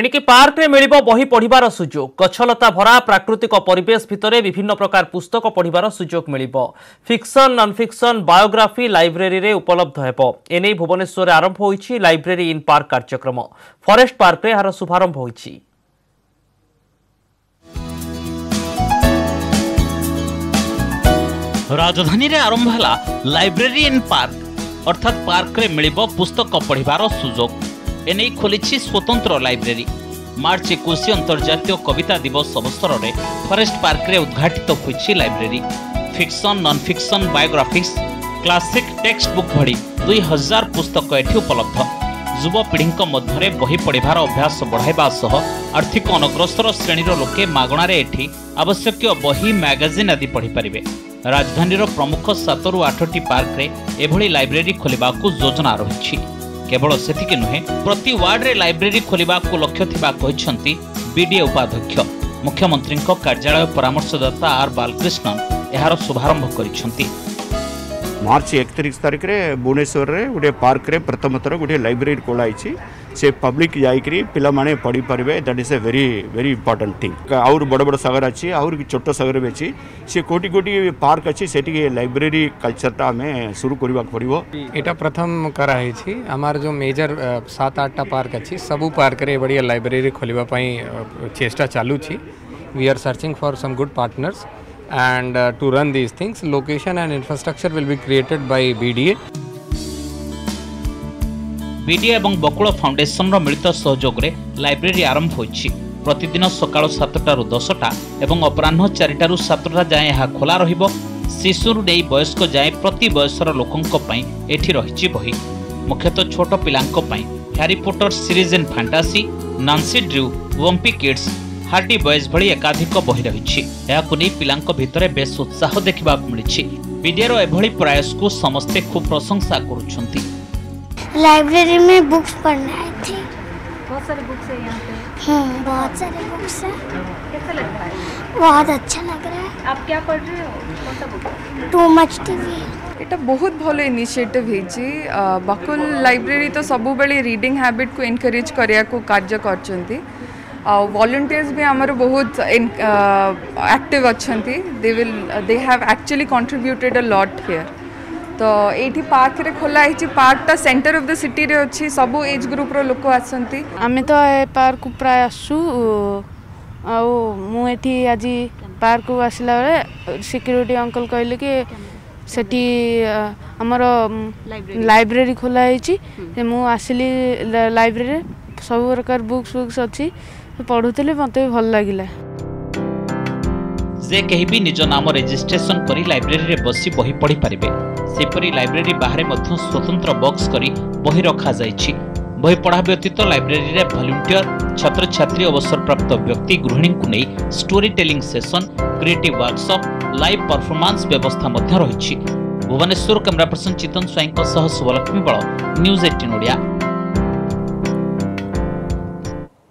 ଏଣିକି ପାର୍କରେ ମିଳିବ ବହି ପଢ଼ିବାର ସୁଯୋଗ ଗଛଲତା ଭରା ପ୍ରାକୃତିକ ପରିବେଶ ଭିତରେ ବିଭିନ୍ନ ପ୍ରକାର ପୁସ୍ତକ ପଢ଼ିବାର ସୁଯୋଗ ମିଳିବ ଫିକ୍ସନ୍ ନନ୍ ଫିକ୍ସନ୍ ବାୟୋଗ୍ରାଫି ଲାଇବ୍ରେରୀରେ ଉପଲବ୍ଧ ହେବ ଏନେଇ ଭୁବନେଶ୍ୱରରେ ଆରମ୍ଭ ହୋଇଛି ଲାଇବ୍ରେରୀ ଇନ୍ ପାର୍କ କାର୍ଯ୍ୟକ୍ରମ ଫରେଷ୍ଟ ପାର୍କରେ ଏହାର ଶୁଭାରମ୍ଭ ହୋଇଛି ରାଜଧାନୀରେ ଆରମ୍ଭ ହେଲା ଲାଇବ୍ରେରୀ ଇନ୍ ପାର୍କ ଅର୍ଥାତ୍ ପାର୍କରେ ମିଳିବ ପୁସ୍ତକ ପଢ଼ିବାର ସୁଯୋଗ এনে খোলিছি স্বতন্ত্র লাইব্রেরি মার্চ একুশে অন্তর্জাতীয় কবিতা দিবস অবসরের ফরেস্ট পার্করে উদ্ঘাটিত হয়েছি library fiction non fiction biographics classic text book V দুই হাজার পুস্তক এটি উপলব্ধ যুবপিঢ়ীঙ্ মধ্যে বহি পড়িবার অভ্যাস বঢ়াইবা সহ আর্থিক অনগ্রসর শ্রেণীর লোকে মাগণারে এটি আবশ্যকীয় বহি ম্যাগাজিন আদি পড়িপারে রাজধানীর প্রমুখ সাতরু আঠটি পার্করে এভাবে লাইব্রেরি খোলা যোজনা রয়েছে কেবল সেটিকি নুহে প্রতি ওয়ার্ডরে লাইব্রেরি খোলা লক্ষ্য থাকা বিডিএ উপাধ্যক্ষ মুখ্যমন্ত্রী কার্যালয় পরামর্শদাতা আর বালকৃষ্ণন এর শুভারম্ভ করেছেন মার্চ একত্রিশ তারিখে ভুবনেশ্বরের গোটে পার্করে প্রথম থর গোটে লাইব্রেরি খোলা হয়েছে से पब्लिक जाइक पे पढ़ी पारे that is a very very important thing आउर बड़ बड़ सगर अच्छी आउर छोट सगर भी अच्छी से कोटि कोटी पार्क अच्छी से लाइब्रेरी कलचरटा आम शुरू करवाक पड़ो यहाँ प्रथम कराई आमर जो मेजर सात आठटा पार्क अच्छी सब पार्क बढ़िया लाइब्रेरी खोलने चेष्टा चालू we are searching for some good partners and to run run things location and and infrastructure created be created by media এবং বকুଳ ফাউন্ডেসনর মিলিত সহযোগে লাইব্রেরি আরম্ভ হয়েছে প্রতিদিন সকাল সাতটার দশটা এবং অপরাহ্ন চারিটার সাতটা যায় এহা খোলা রহব শিশুর নেই বয়স্ক যায় প্রতি বয়সর লোকঙ্ এটি রয়েছে বহি ମୁଖ୍ୟତଃ ଛୋଟ ପିଲାଙ୍କ ପାଇଁ Harry Potter series in fantasy Nancy Drew Wimpy Kids Hardy Boys ଭଳି ଏକାଧିକ ବହି ରହିଛି ଏହାକୁ ନେଇ ପିଲାଙ୍କ ଭିତରେ ବେଶ୍ ଉତ୍ସାହ ଦେଖିବାକୁ ମିଳିଛି ମିଡିଆର ଏଭଳି ପ୍ରୟାସକୁ ସମସ୍ତେ ଖୁବ୍ ପ୍ରଶଂସା କରୁଛନ୍ତି लाइब्रेरी में बुक्स पढ़ने आई थी बहुत सारे बुक्स है यहाँ पे हम्म बहुत सारे बुक्स हैं कैसा लग रहा है बहुत अच्छा लग रहा है आप क्या पढ़ रहे हो टू मच टीवी এটা বহুত ভাল ইনিসিয়েটিভ হয়েছি বাকুল লাইব্রেরি তো সবুলে রিডিং হ্যাবিট কু এনকরেজ করা কার্য করছেন ଆଉ ଭଲଣ୍ଟିୟର୍ସ ବି ଆମର ବହୁତ ଆକ୍ଟିଭ୍ ଅଛନ୍ତି ଦେ ୱିଲ୍ ଦେ ହ୍ୟାଭ୍ তো এইଠି ପାର୍କରେ ଖୋଲା ହେଇଛି ପାର୍କଟା ସେଣ୍ଟର ଅଫ୍ ଦ ସିଟିରେ ଅଛି ସବୁ ଏଜ୍ ଗ୍ରୁପ୍ର ଲୋକ ଆସନ୍ତି ଆମେ ତ ଏ ପାର୍କକୁ ପ୍ରାୟ ଆସୁ ଆଉ ମୁଁ ଏଠି ଆଜି ପାର୍କକୁ ଆସିଲା ବେଳେ ସିକ୍ୟୁରିଟି ଅଙ୍କଲ କହିଲେ କି ସେଠି ଆମର ଲାଇବ୍ରେରୀ ଖୋଲା ହେଇଛି ମୁଁ ଆସିଲି ଲାଇବ୍ରେରୀରେ ସବୁ ପ୍ରକାର ବୁକ୍ସ ଫୁକ୍ସ ଅଛି ପଢ଼ୁଥିଲି ମୋତେ ବି ଭଲ ଲାଗିଲା ସେ କେହି ବି ନିଜ ନାମ ରେଜିଷ୍ଟ୍ରେସନ କରି ଲାଇବ୍ରେରୀରେ ବସି ବହି ପଢ଼ିପାରିବେ ସେପରି ଲାଇବ୍ରେରୀ ବାହାରେ ମଧ୍ୟ ସ୍ୱତନ୍ତ୍ର ବକ୍ସ କରି ବହି ରଖାଯାଇଛି ବହି ପଢ଼ା ବ୍ୟତୀତ ଲାଇବ୍ରେରୀରେ ଭଲ୍ୟୁଣ୍ଟିୟର ଛାତ୍ରଛାତ୍ରୀ ଅବସରପ୍ରାପ୍ତ ବ୍ୟକ୍ତି ଗୃହିଣୀଙ୍କୁ ନେଇ story telling session creative workshop live performance ବ୍ୟବସ୍ଥା ମଧ୍ୟ ରହିଛି ଭୁବନେଶ୍ୱର କ୍ୟାମେରା ପର୍ସନ ଚିତନ ସ୍ୱାଇଁଙ୍କ ସହ ଶୁଭଲକ୍ଷ୍ମୀ ବଳ ନ୍ୟୁଜ୍ ଏଇଟିନ୍ ଓଡ଼ିଆ